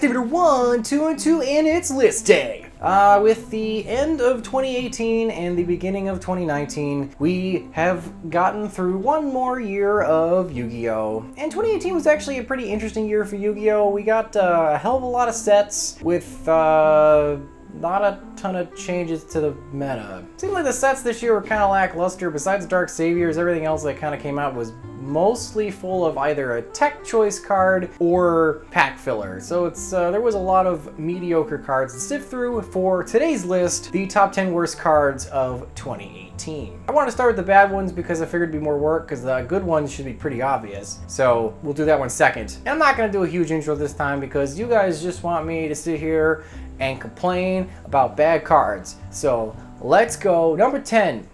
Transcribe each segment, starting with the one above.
Cast 1, 2, and 2, and it's list day. Uh, with the end of 2018 and the beginning of 2019, we have gotten through one more year of Yu-Gi-Oh! And 2018 was actually a pretty interesting year for Yu-Gi-Oh! We got uh, a hell of a lot of sets with, uh, not a ton of changes to the meta. Seemed like the sets this year were kind of lackluster. Besides Dark Saviors, everything else that kind of came out was mostly full of either a tech choice card or pack filler. So it's uh, there was a lot of mediocre cards to sift through for today's list, the top 10 worst cards of 2018. I want to start with the bad ones because I figured it'd be more work because the good ones should be pretty obvious. So we'll do that one second. And I'm not going to do a huge intro this time because you guys just want me to sit here and complain about bad cards. So let's go. Number 10.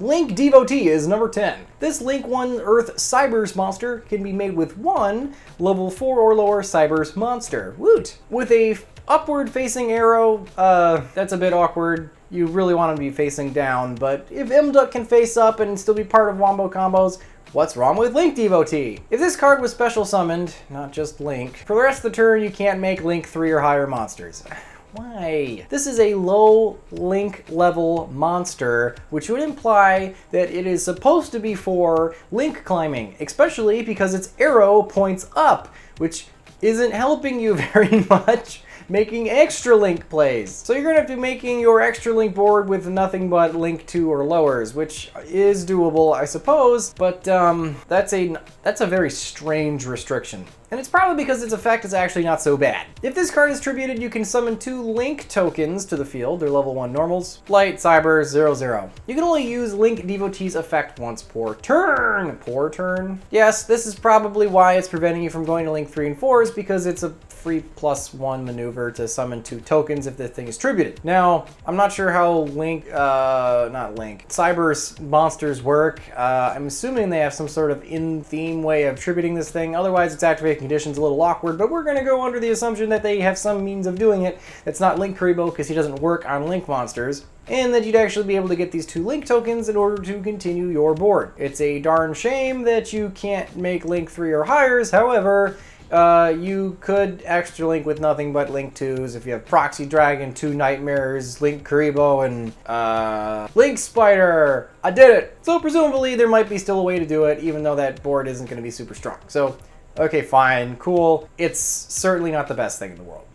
Link Devotee is number 10. This Link 1 Earth Cyberse monster can be made with one level 4 or lower Cyberse monster. Woot! With a upward facing arrow, uh, that's a bit awkward. You really want to be facing down, but if Imduk can face up and still be part of Wombo combos, What's wrong with Link Devotee? If this card was special summoned, not just Link, for the rest of the turn you can't make Link 3 or higher monsters. Why? This is a low link level monster, which would imply that it is supposed to be for link climbing, especially because its arrow points up, which isn't helping you very much making extra link plays. So you're gonna have to be making your extra link board with nothing but link 2 or lowers, which is doable, I suppose, but um, that's a that's a very strange restriction. And it's probably because its effect is actually not so bad. If this card is tributed, you can summon two Link tokens to the field. They're level 1 normals. Light, Cyber, 0, 0. You can only use Link Devotee's effect once per turn. Per turn? Yes, this is probably why it's preventing you from going to Link 3 and 4s because it's a free plus one maneuver to summon two tokens if the thing is tributed. Now, I'm not sure how Link, uh, not Link, Cyberse monsters work. Uh, I'm assuming they have some sort of in-theme way of tributing this thing. Otherwise, its activating condition's a little awkward, but we're gonna go under the assumption that they have some means of doing it that's not Linkuriboh because he doesn't work on Link monsters and that you'd actually be able to get these two Link tokens in order to continue your board. It's a darn shame that you can't make Link 3 or higher, however, uh, you could extra link with nothing but link 2s if you have Proxy Dragon, two Nightmares, Linkuriboh, and uh, Link Spider. I did it! So presumably there might be still a way to do it, even though that board isn't going to be super strong. So, okay, fine, cool. It's certainly not the best thing in the world.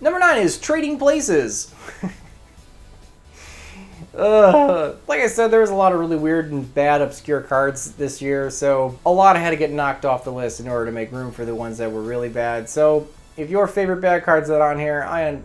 Number 9 is Trading Places. Uh, like I said, there was a lot of really weird and bad obscure cards this year, so a lot had to get knocked off the list in order to make room for the ones that were really bad. So if your favorite bad cards are on here, I uh,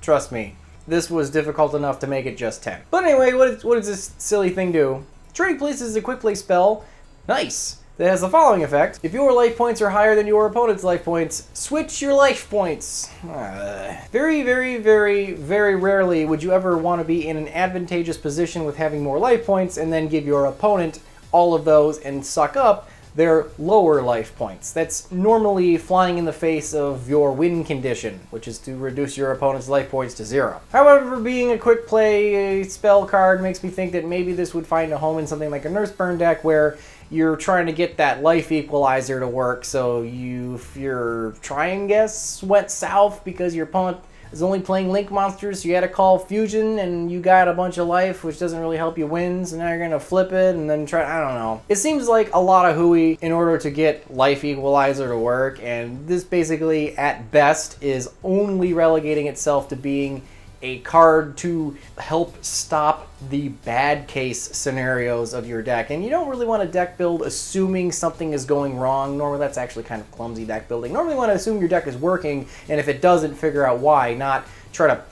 trust me, this was difficult enough to make it just 10. But anyway, what, what does this silly thing do? Trading Places is a quick play spell. Nice that has the following effect. If your life points are higher than your opponent's life points, switch your life points. Uh, very, very, very, very rarely would you ever want to be in an advantageous position with having more life points and then give your opponent all of those and suck up their lower life points. That's normally flying in the face of your win condition, which is to reduce your opponent's life points to zero. However, being a quick play spell card makes me think that maybe this would find a home in something like a Nurse Burn deck where you're trying to get that life equalizer to work. So you, if you're trying, guess, went south because your opponent is only playing Link monsters, so you had to call Fusion and you got a bunch of life, which doesn't really help you win, so now you're gonna flip it and then try, I don't know. It seems like a lot of hooey in order to get life equalizer to work, and this basically, at best, is only relegating itself to being a card to help stop the bad case scenarios of your deck. And you don't really want to deck build assuming something is going wrong. Normally that's actually kind of clumsy deck building. Normally you want to assume your deck is working, and if it doesn't, figure out why, not try to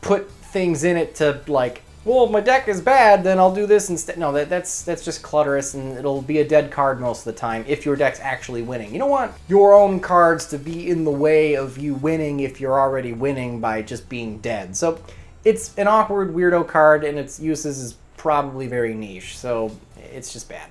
put things in it to like well, if my deck is bad, then I'll do this instead. No, that, that's that's just clutterous, and it'll be a dead card most of the time if your deck's actually winning. You don't want your own cards to be in the way of you winning if you're already winning by just being dead. So it's an awkward weirdo card, and its uses is probably very niche, so it's just bad.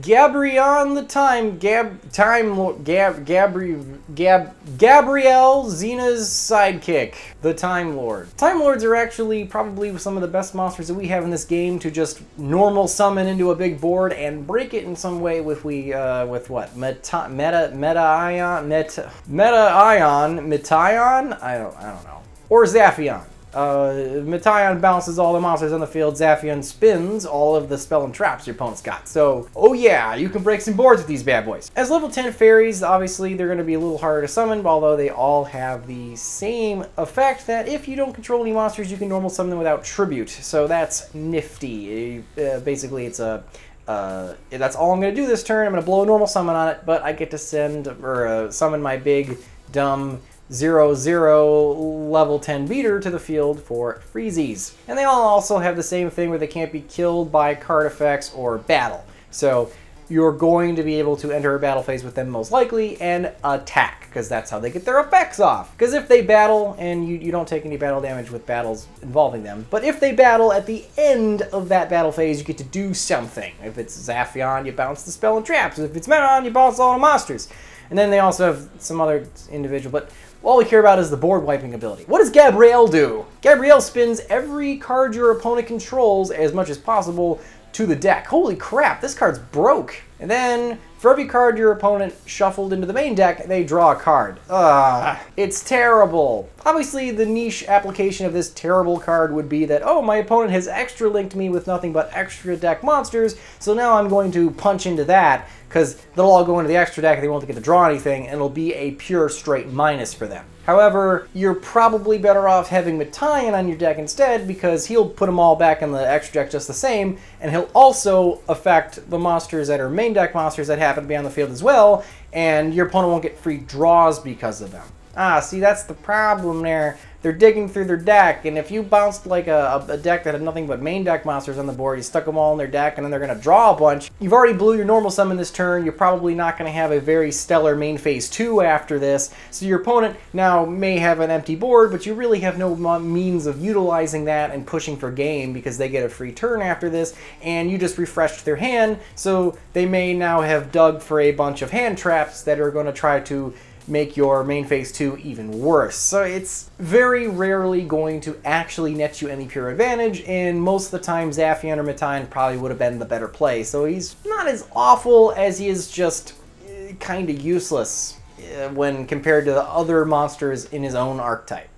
Gabrion the Time, Gab, Time, Gab, Gabri, Gab, Gabrielle, Xena's sidekick, the Time Lord. Time Lords are actually probably some of the best monsters that we have in this game to just normal summon into a big board and break it in some way with we, uh, with what? Meta, meta, meta ion, meta, meta ion, metion? I don't, I don't know. Or Zaphion. Uh, bounces all the monsters on the field. Zaphion spins all of the spell and traps your opponent's got. So, oh yeah, you can break some boards with these bad boys. As level 10 fairies, obviously they're going to be a little harder to summon, although they all have the same effect that if you don't control any monsters, you can normal summon them without tribute. So that's nifty. Uh, basically, it's a uh, that's all I'm going to do this turn. I'm going to blow a normal summon on it, but I get to send or uh, summon my big, dumb Zero zero level 10 beater to the field for freezies. And they all also have the same thing where they can't be killed by card effects or battle. So you're going to be able to enter a battle phase with them most likely and attack, because that's how they get their effects off. Because if they battle, and you, you don't take any battle damage with battles involving them, but if they battle at the end of that battle phase, you get to do something. If it's Zaphion, you bounce the spell and traps. If it's Menon, you bounce all the monsters. And then they also have some other individual, but all we care about is the board wiping ability. What does Gabrielle do? Gabrielle spins every card your opponent controls as much as possible to the deck. Holy crap, this card's broke. And then for every card your opponent shuffled into the main deck, they draw a card. Ugh, it's terrible. Obviously, the niche application of this terrible card would be that, oh, my opponent has extra linked me with nothing but extra deck monsters, so now I'm going to punch into that, because they'll all go into the extra deck and they won't get to draw anything, and it'll be a pure straight minus for them. However, you're probably better off having Metaion on your deck instead because he'll put them all back in the extra deck just the same, and he'll also affect the monsters that are main deck monsters that happen to be on the field as well, and your opponent won't get free draws because of them. Ah, see, that's the problem there they're digging through their deck, and if you bounced like a, a, deck that had nothing but main deck monsters on the board, you stuck them all in their deck, and then they're going to draw a bunch, you've already blew your normal summon this turn, you're probably not going to have a very stellar main phase 2 after this, so your opponent now may have an empty board, but you really have no means of utilizing that and pushing for game because they get a free turn after this, and you just refreshed their hand, so they may now have dug for a bunch of hand traps that are going to try to make your main phase 2 even worse. So it's very rarely going to actually net you any pure advantage, and most of the time Zaphion or Metaion probably would have been the better play. So he's not as awful as he is just uh, kind of useless uh, when compared to the other monsters in his own archetype.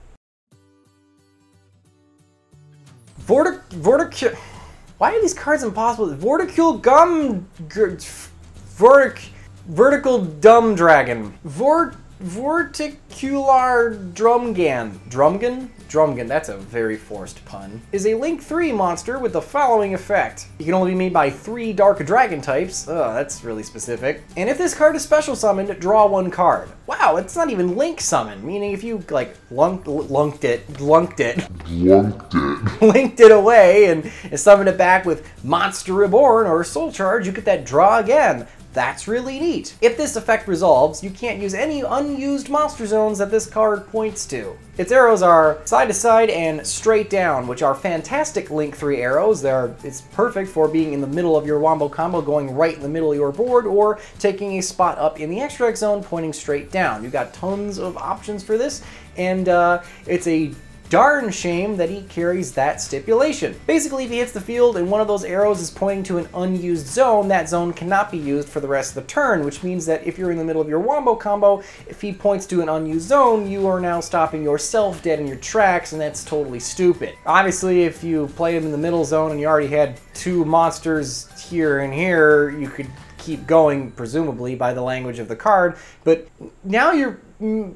Vortic... Vortic... Why are these cards impossible? Vorticule Gum... Vortic... Vertical Dumb Dragon. Vort Vorticular Drumgon. Drumgon? Drumgon, that's a very forced pun. Is a Link 3 monster with the following effect. He can only be made by three Dark Dragon types. Ugh, that's really specific. And if this card is special summoned, draw one card. Wow, it's not even Link summon, meaning if you, like, lunked, lunked it, lunked it, lunked it, linked it away and, and summoned it back with Monster Reborn or Soul Charge, you get that draw again. That's really neat. If this effect resolves, you can't use any unused monster zones that this card points to. Its arrows are side to side and straight down, which are fantastic Link 3 arrows. They're, it's perfect for being in the middle of your wombo combo, going right in the middle of your board, or taking a spot up in the extra zone, pointing straight down. You've got tons of options for this, and uh, it's a darn shame that he carries that stipulation. Basically, if he hits the field and one of those arrows is pointing to an unused zone, that zone cannot be used for the rest of the turn, which means that if you're in the middle of your wombo combo, if he points to an unused zone, you are now stopping yourself dead in your tracks, and that's totally stupid. Obviously, if you play him in the middle zone and you already had two monsters here and here, you could keep going, presumably, by the language of the card, but now you're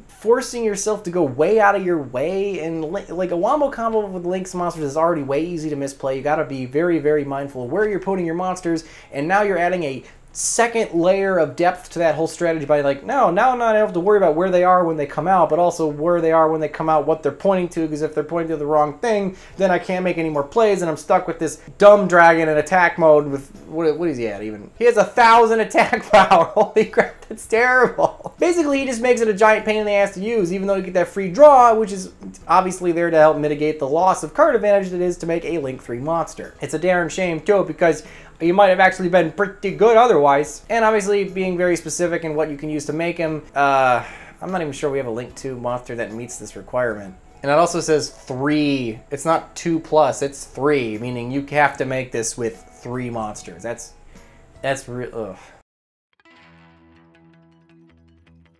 forcing yourself to go way out of your way and like a wombo combo with links monsters is already way easy to misplay. You got to be very very mindful of where you're putting your monsters and now you're adding a second layer of depth to that whole strategy by like, no, now not have to worry about where they are when they come out, but also where they are when they come out, what they're pointing to, because if they're pointing to the wrong thing, then I can't make any more plays, and I'm stuck with this dumb dragon in attack mode with, what, what is he at even? He has a thousand attack power, holy crap, that's terrible. Basically, he just makes it a giant pain in the ass to use, even though you get that free draw, which is obviously there to help mitigate the loss of card advantage that is to make a Link 3 monster. It's a darn shame, too, because you might have actually been pretty good otherwise. And obviously being very specific in what you can use to make him. Uh, I'm not even sure we have a link to monster that meets this requirement. And it also says three. It's not two plus, it's three, meaning you have to make this with three monsters. That's, that's real,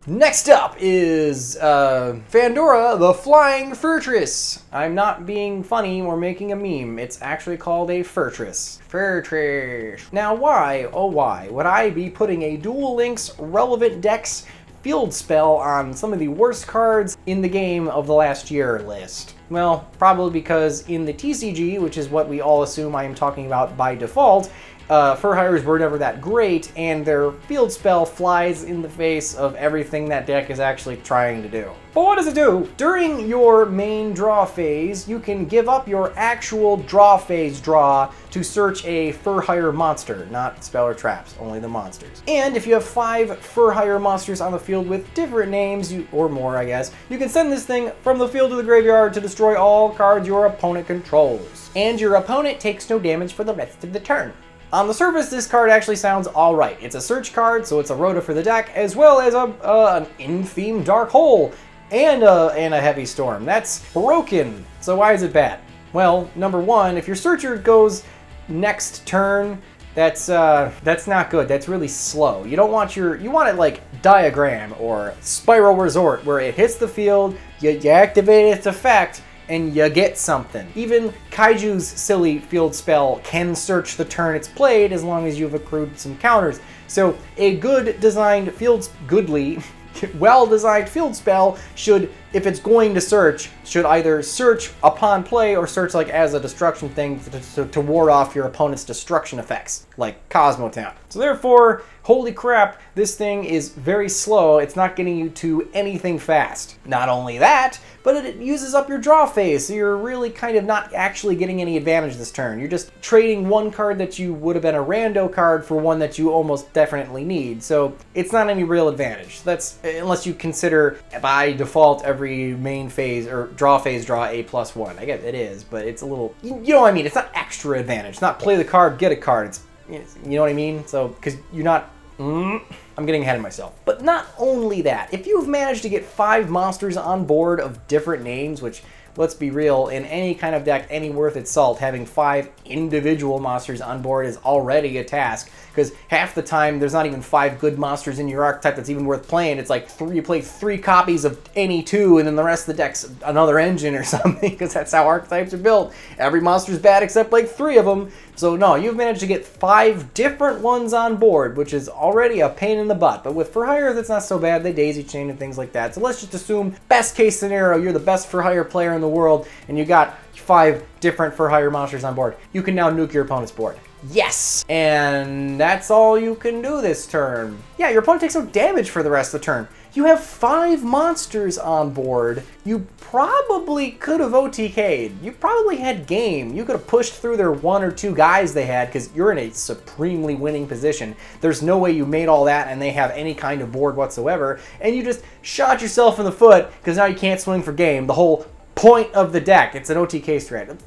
Next up is uh, Fandora the Flying Furtress. I'm not being funny or making a meme. It's actually called a Furtress. Furtress. Now why, oh why, would I be putting a Duel Links relevant dex field spell on some of the worst cards in the game of the last year list? Well, probably because in the TCG, which is what we all assume I am talking about by default, uh, fur hires were never that great, and their field spell flies in the face of everything that deck is actually trying to do. But what does it do? During your main draw phase, you can give up your actual draw phase draw to search a fur hire monster, not spell or traps, only the monsters. And if you have five fur hire monsters on the field with different names, you, or more I guess, you can send this thing from the field to the graveyard to destroy all cards your opponent controls. And your opponent takes no damage for the rest of the turn. On the surface, this card actually sounds alright. It's a search card, so it's a rota for the deck, as well as a uh, an in-theme Dark Hole and a, and a Heavy Storm. That's broken. So why is it bad? Well, number one, if your searcher goes next turn, that's uh, that's not good. That's really slow. You don't want your you want it like diagram or spiral resort where it hits the field, you, you activate its effect, and you get something. Even Kaiju's silly field spell can search the turn it's played as long as you've accrued some counters. So a good designed field, goodly, well-designed field spell should, if it's going to search, should either search upon play or search like as a destruction thing to, to, to ward off your opponent's destruction effects, like Cosmotown. So therefore, holy crap, this thing is very slow. It's not getting you to anything fast. Not only that, but it uses up your draw phase, so you're really kind of not actually getting any advantage this turn. You're just trading one card that you would have been a rando card for one that you almost definitely need. So it's not any real advantage. That's unless you consider by default every main phase or draw phase draw a plus one. I guess it is, but it's a little, you know what I mean? It's not extra advantage. It's not play the card, get a card. It's, you know what I mean? So, because you're not Mm, I'm getting ahead of myself. But not only that, if you've managed to get five monsters on board of different names, which let's be real, in any kind of deck, any worth its salt, having five individual monsters on board is already a task. Because half the time, there's not even five good monsters in your archetype that's even worth playing. It's like three, you play three copies of any two, and then the rest of the deck's another engine or something, because that's how archetypes are built. Every monster's bad except like three of them. So no, you've managed to get five different ones on board, which is already a pain in the butt. But with Fur Hire, that's not so bad. They daisy chain and things like that. So let's just assume best case scenario, you're the best Fur Hire player in the world, and you got five different Fur Hire monsters on board. You can now nuke your opponent's board. Yes! And that's all you can do this turn. Yeah, your opponent takes no damage for the rest of the turn. You have five monsters on board. You probably could have OTK'd. You probably had game. You could have pushed through their one or two guys they had because you're in a supremely winning position. There's no way you made all that and they have any kind of board whatsoever. And you just shot yourself in the foot because now you can't swing for game. The whole point of the deck. It's an OTK strat.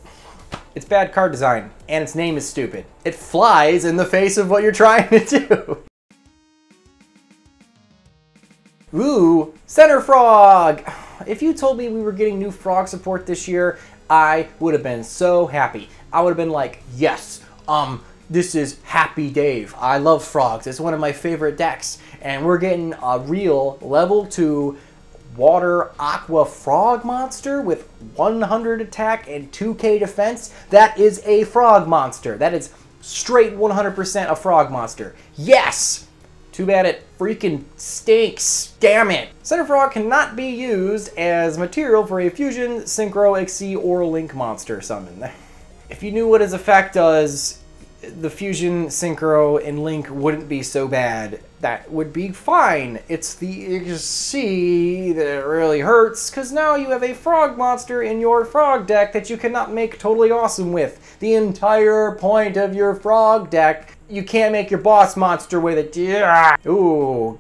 It's bad card design, and its name is stupid. It flies in the face of what you're trying to do. Ooh, Center Frog! If you told me we were getting new frog support this year, I would have been so happy. I would have been like, yes, um, this is Happy Dave. I love frogs. It's one of my favorite decks. And we're getting a real level 2 water aqua frog monster with 100 attack and 2k defense. That is a frog monster. That is straight 100% a frog monster. Yes! Too bad it freaking stinks. Damn it. Center Frog cannot be used as material for a Fusion, Synchro, Xyz, or Link monster summon. If you knew what his effect does, the Fusion, Synchro, and Link wouldn't be so bad. That would be fine. It's the Xyz that really hurts, because now you have a frog monster in your frog deck that you cannot make totally awesome with. The entire point of your frog deck, you can't make your boss monster with it. Yeah. Ooh,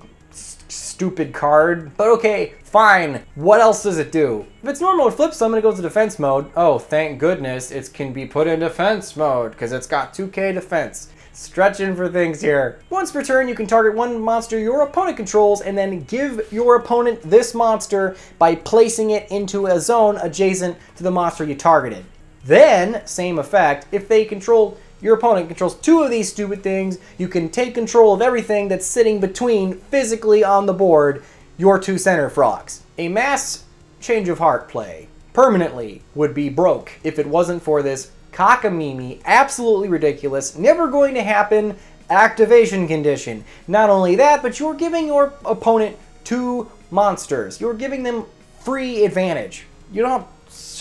stupid card. But okay, fine. What else does it do? If it's normal, it flips summon, it goes to defense mode. Oh, thank goodness it can be put in defense mode because it's got 2k defense. Stretching for things here. Once per turn, you can target one monster your opponent controls and then give your opponent this monster by placing it into a zone adjacent to the monster you targeted. Then, same effect, if they control your opponent controls two of these stupid things, you can take control of everything that's sitting between physically on the board your two center frogs. A mass change of heart play permanently would be broke if it wasn't for this cockamamie, absolutely ridiculous, never going to happen activation condition. Not only that, but you're giving your opponent two monsters. You're giving them free advantage. You know how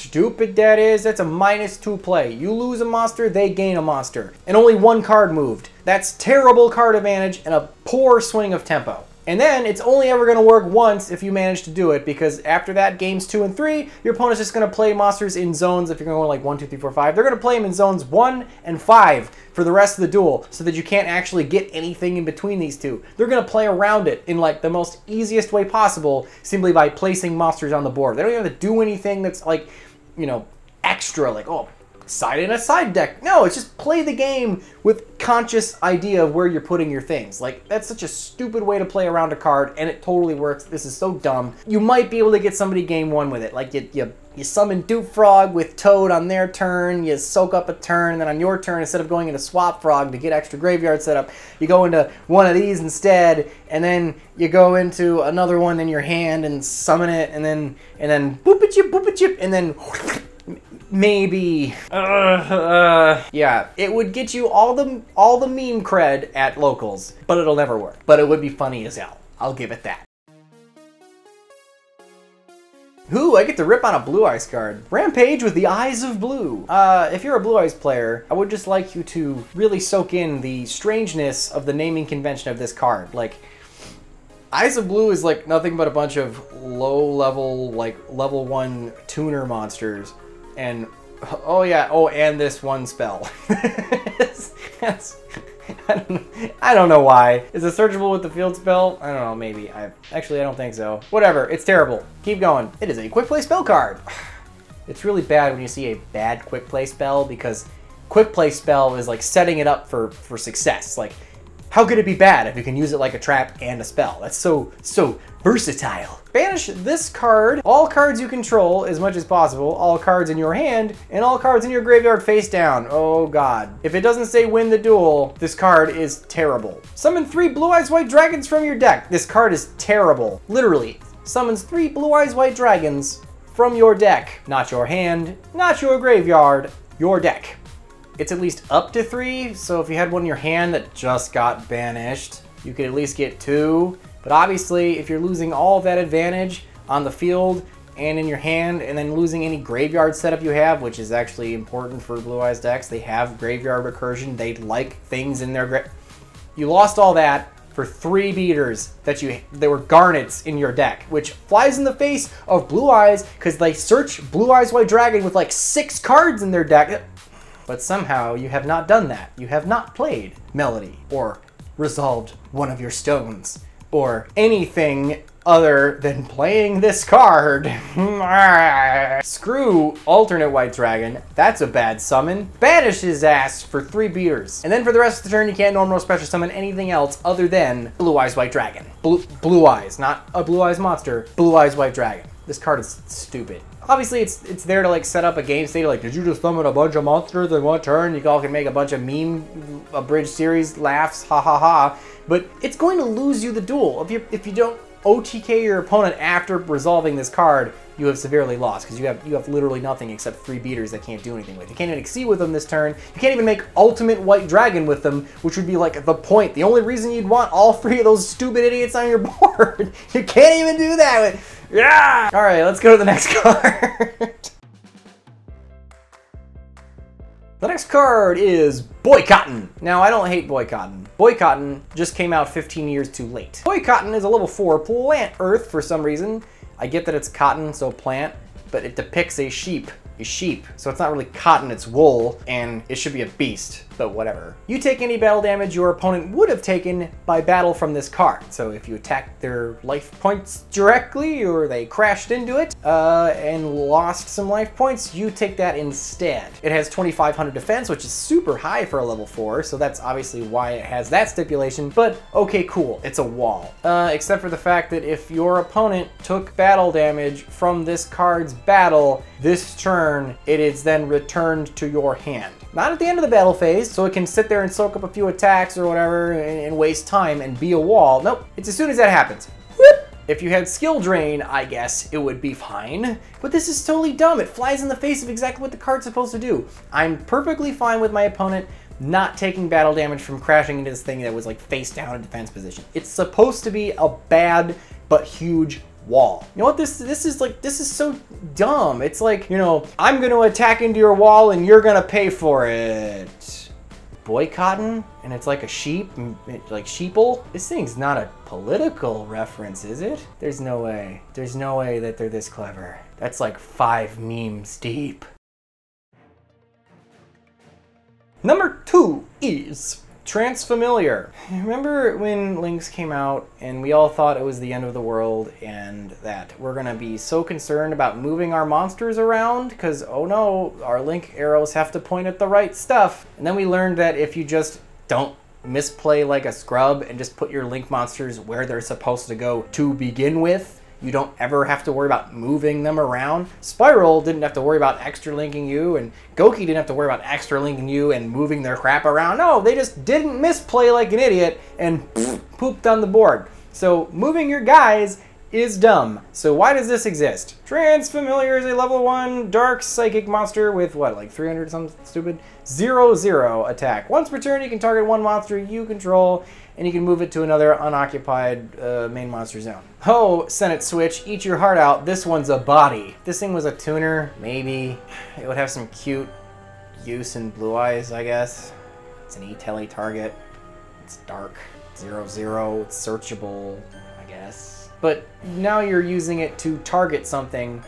stupid that is? That's a minus two play. You lose a monster, they gain a monster. And only one card moved. That's terrible card advantage and a poor swing of tempo. And then it's only ever going to work once if you manage to do it, because after that, games two and three, your opponent's just going to play monsters in zones. If you're going to go like one, two, three, four, five, they're going to play them in zones one and five for the rest of the duel, so that you can't actually get anything in between these two. They're going to play around it in like the most easiest way possible, simply by placing monsters on the board. They don't even have to do anything that's like, you know, extra, like, oh, side in a side deck. No, it's just play the game with conscious idea of where you're putting your things. Like, that's such a stupid way to play around a card, and it totally works. This is so dumb. You might be able to get somebody game one with it. Like, you, you, you summon Dupe Frog with Toad on their turn, you soak up a turn, and then on your turn, instead of going into Swap Frog to get extra graveyard setup, you go into one of these instead, and then you go into another one in your hand and summon it, and then, and then boop it chip, boop it chip, and then maybe uh, uh, yeah it would get you all the all the meme cred at locals but it'll never work but it would be funny as hell i'll give it that Ooh, I get to rip on a Blue Eyes card. Rampage with the Eyes of Blue. Uh, if you're a Blue Eyes player, I would just like you to really soak in the strangeness of the naming convention of this card. Like, Eyes of Blue is like nothing but a bunch of low level, like level one tuner monsters and oh yeah, oh and this one spell. That's, I don't, know, I don't know why. Is it searchable with the field spell? I don't know, maybe. I Actually, I don't think so. Whatever, it's terrible. Keep going. It is a quick play spell card. It's really bad when you see a bad quick play spell because quick play spell is like setting it up for, for success. Like, how could it be bad if you can use it like a trap and a spell? That's so, so versatile. Banish this card, all cards you control as much as possible, all cards in your hand, and all cards in your graveyard face down. Oh god. If it doesn't say win the duel, this card is terrible. Summon three Blue Eyes White Dragons from your deck. This card is terrible. Literally. Summons three Blue Eyes White Dragons from your deck. Not your hand, not your graveyard, your deck it's at least up to three. So if you had one in your hand that just got banished, you could at least get two. But obviously, if you're losing all of that advantage on the field and in your hand, and then losing any graveyard setup you have, which is actually important for Blue Eyes decks, they have graveyard recursion. They like things in their gra You lost all that for three beaters that you they were garnets in your deck, which flies in the face of Blue Eyes because they search Blue Eyes White Dragon with like six cards in their deck. But somehow you have not done that. You have not played Melody or resolved one of your stones or anything other than playing this card. Screw alternate white dragon. That's a bad summon. Banish his ass for three beaters. And then for the rest of the turn, you can't normal special summon anything else other than blue eyes white dragon. Blue, blue eyes, not a blue eyes monster. Blue eyes white dragon. This card is stupid. Obviously, it's it's there to like set up a game state. Like, did you just summon a bunch of monsters in one turn? You all can make a bunch of meme abridged series laughs, ha ha ha. But it's going to lose you the duel if you if you don't OTK your opponent after resolving this card. You have severely lost because you have you have literally nothing except three beaters that can't do anything with. You can't even exceed with them this turn. You can't even make ultimate white dragon with them, which would be like the point. The only reason you'd want all three of those stupid idiots on your board. you can't even do that with yeah! All right, let's go to the next card. The next card is Boycotton. Now, I don't hate Boycotton. Boycotton just came out 15 years too late. Boycotton is a level 4 plant earth for some reason. I get that it's cotton, so plant, but it depicts a sheep. A sheep. So it's not really cotton, it's wool, and it should be a beast. but whatever. You take any battle damage your opponent would have taken by battle from this card. So if you attack their life points directly or they crashed into it uh, and lost some life points, you take that instead. It has 2500 defense, which is super high for a level 4, so that's obviously why it has that stipulation, but okay, cool, it's a wall. Uh, except for the fact that if your opponent took battle damage from this card's battle this turn, it is then returned to your hand. Not at the end of the battle phase, so it can sit there and soak up a few attacks or whatever and, and waste time and be a wall. Nope, it's as soon as that happens. Whoop! If you had skill drain, I guess it would be fine. But this is totally dumb. It flies in the face of exactly what the card's supposed to do. I'm perfectly fine with my opponent not taking battle damage from crashing into this thing that was like face down in defense position. It's supposed to be a bad but huge wall. You know what this this is like this is so dumb. It's like, you know, I'm going to attack into your wall and you're going to pay for it. Boycotting and it's like a sheep, like sheeple. This thing's not a political reference, is it? There's no way. There's no way that they're this clever. That's like five memes deep. Number two is Transfamiliar. Remember when Links came out and we all thought it was the end of the world and that we're gonna be so concerned about moving our monsters around because oh no, our Link arrows have to point at the right stuff. And then we learned that if you just don't misplay like a scrub and just put your Link monsters where they're supposed to go to begin with, you don't ever have to worry about moving them around. SPYRAL didn't have to worry about extra linking you, and Gouki didn't have to worry about extra linking you and moving their crap around. No, they just didn't misplay like an idiot and pooped on the board. So moving your guys is dumb. So why does this exist? Transfamiliar is a level 1 dark psychic monster with what, like 300 something stupid? Zero zero attack. Once per turn, you can target one monster you control and you can move it to another unoccupied uh, main monster zone. Oh, Senet Switch, eat your heart out. This one's a body. This thing was a tuner, maybe. It would have some cute use in blue eyes, I guess. It's an E-Tele target. It's dark. Zero zero. It's searchable, I guess. But now you're using it to target something,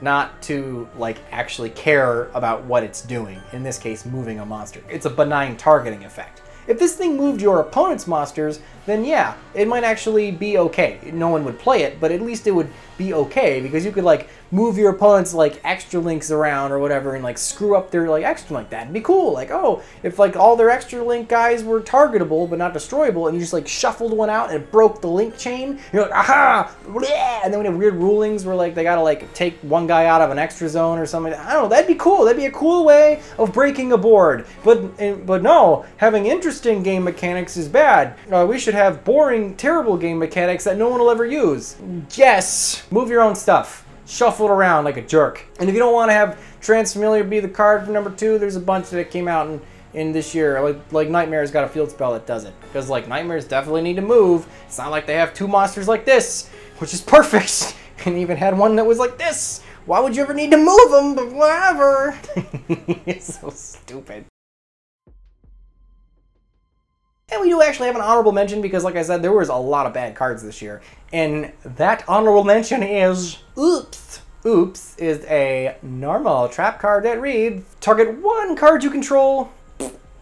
not to like actually care about what it's doing. In this case, moving a monster. It's a benign targeting effect. If this thing moved your opponent's monsters, then yeah, it might actually be okay. No one would play it, but at least it would be okay because you could like move your opponent's like extra links around or whatever and like screw up their like extra link. That'd be cool. Like, oh, if like all their extra link guys were targetable but not destroyable and you just like shuffled one out and it broke the link chain, you're like, aha, bleh! and then we have weird rulings where like they gotta like take one guy out of an extra zone or something. I don't know, that'd be cool. That'd be a cool way of breaking a board. But eh, but no, having interesting game mechanics is bad. Uh, we should have boring, terrible game mechanics that no one will ever use. Yes, move your own stuff. Shuffle it around like a jerk. And if you don't want to have Transfamiliar be the card for number two, there's a bunch that came out in, in this year. Like, like Nightmare's got a field spell that does it. Because like Nightmares definitely need to move. It's not like they have two monsters like this, which is perfect. and even had one that was like this. Why would you ever need to move them? But whatever. it's so stupid. And we do actually have an honorable mention because, like I said, there was a lot of bad cards this year. And that honorable mention is Oops. Oops is a normal trap card that reads, target one card you control,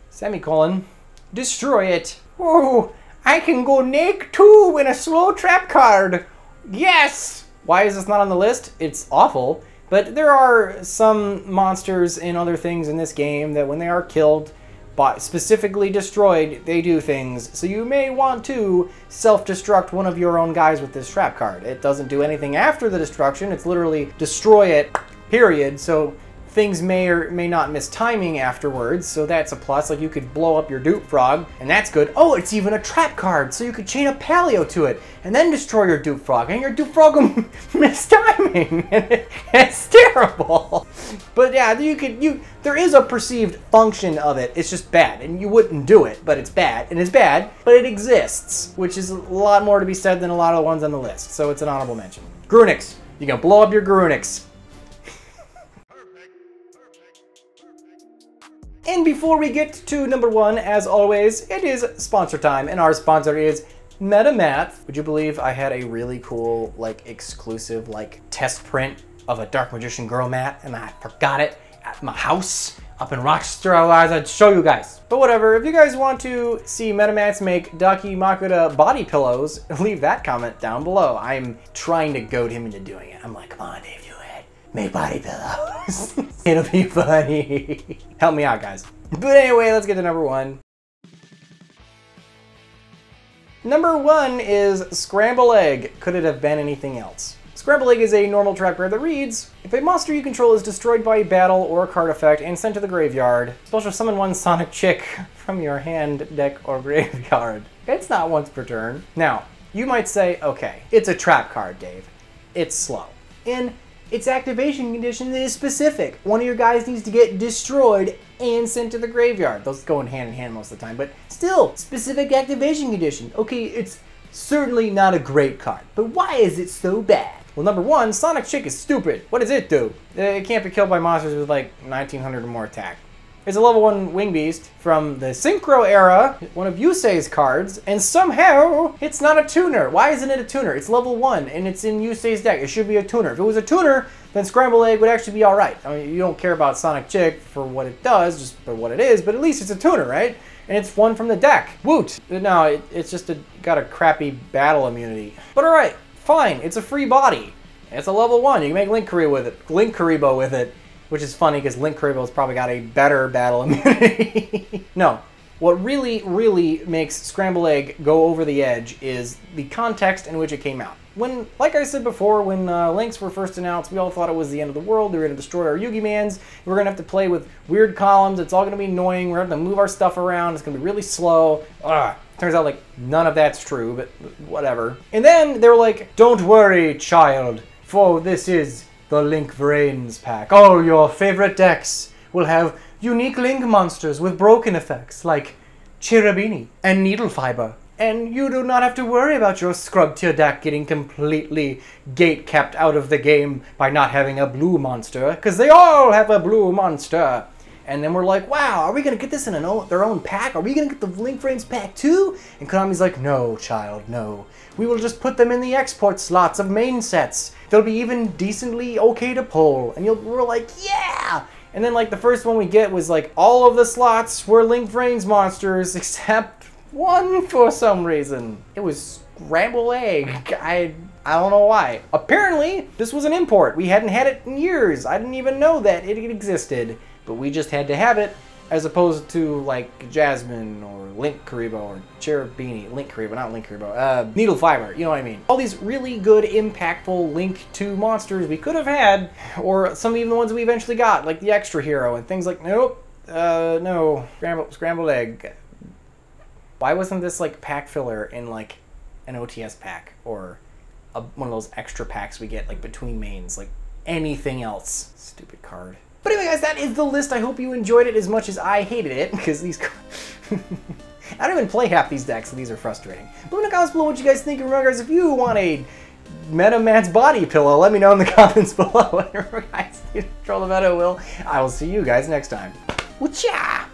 semicolon, destroy it. Oh, I can go neg two in a slow trap card. Yes! Why is this not on the list? It's awful. But there are some monsters and other things in this game that when they are killed, but specifically destroyed, they do things. So you may want to self-destruct one of your own guys with this trap card. It doesn't do anything after the destruction. It's literally destroy it, period. So things may or may not miss timing afterwards, so that's a plus. Like you could blow up your Dupe Frog, and that's good. Oh, it's even a trap card, so you could chain a Paleo to it, and then destroy your Dupe Frog, and your Dupe Frog will miss timing. And it's terrible. But yeah, you could you there is a perceived function of it. It's just bad, and you wouldn't do it, but it's bad, and it's bad, but it exists, which is a lot more to be said than a lot of the ones on the list. So it's an honorable mention. Grunix. You can blow up your Grunix. And before we get to number one, as always, it is sponsor time, and our sponsor is MetaMats. Would you believe I had a really cool, like, exclusive, like, test print of a Dark Magician Girl mat, and I forgot it at my house? up in Rochester, otherwise I'd show you guys. But whatever, if you guys want to see MetaMats make Dakimakura body pillows, leave that comment down below. I'm trying to goad him into doing it. I'm like, come on, Dave, do it. Make body pillows. It'll be funny. Help me out, guys. But anyway, let's get to number one. Number one is Scramble Egg. Could it have been anything else? Scramble Egg is a normal trap card that reads, if a monster you control is destroyed by a battle or a card effect and sent to the graveyard, special summon one Sonic Chick from your hand, deck, or graveyard. It's not once per turn. Now, you might say, okay, it's a trap card, Dave. It's slow. And its activation condition is specific. One of your guys needs to get destroyed and sent to the graveyard. Those go in hand in hand most of the time, but still, specific activation condition. Okay, it's certainly not a great card, but why is it so bad? Well, number one, Sonic Chick is stupid. What does it do? Uh, it can't be killed by monsters with like 1900 or more attack. It's a level 1 Wing Beast from the Synchro era, one of Yusei's cards, and somehow it's not a tuner. Why isn't it a tuner? It's level 1 and it's in Yusei's deck. It should be a tuner. If it was a tuner, then Scramble Egg would actually be alright. I mean, you don't care about Sonic Chick for what it does, just for what it is, but at least it's a tuner, right? And it's one from the deck. Woot! No, it, it's just a, got a crappy battle immunity. But alright, fine. It's a free body. It's a level 1. You can make Linkuriboh with it. Linkuriboh with it which is funny because Linkuriboh's probably got a better battle immunity. no, what really, really makes Scramble Egg go over the edge is the context in which it came out. When, like I said before, when uh, Links were first announced, we all thought it was the end of the world. They were going to destroy our Yugi-Mans. We are going to have to play with weird columns. It's all going to be annoying. We're going to have to move our stuff around. It's going to be really slow. Ugh. Turns out, like, none of that's true, but whatever. And then they were like, don't worry, child, for this is the Link Vrains pack. All your favorite decks will have unique Link monsters with broken effects like Cherubini and Needle Fiber. And you do not have to worry about your scrub tier deck getting completely gate kept out of the game by not having a blue monster, because they all have a blue monster. And then we're like, wow, are we going to get this in their own pack? Are we going to get the Link Vrains pack too? And Konami's like, no, child, no. We will just put them in the export slots of main sets. They'll be even decently okay to pull. And we're like, yeah! And then like the first one we get was like all of the slots were Link Vrains monsters except one for some reason. It was Scramble Egg. I I don't know why. Apparently, this was an import. We hadn't had it in years. I didn't even know that it existed but we just had to have it as opposed to like Jasmine or Linkuriboh or Cherubini, Linkuriboh, not Linkuriboh, uh, Needle Fiber, you know what I mean. All these really good, impactful Link 2 monsters we could have had, or some even the ones we eventually got, like the Extra Hero and things like, nope, uh, no, Scrambled, scrambled Egg. Why wasn't this like pack filler in like an OTS pack or a, one of those extra packs we get like between mains, like anything else? Stupid card. But anyway, guys, that is the list. I hope you enjoyed it as much as I hated it, because these... I don't even play half these decks, so these are frustrating. But in the comments below what you guys think. And remember, guys, if you want a MetaMats body pillow, let me know in the comments below. remember, guys, control the meta will. I will see you guys next time. Whatcha?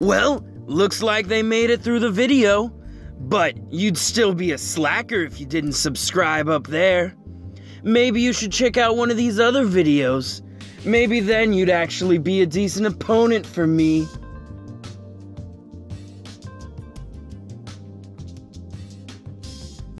Well, looks like they made it through the video. But you'd still be a slacker if you didn't subscribe up there. Maybe you should check out one of these other videos. Maybe then you'd actually be a decent opponent for me.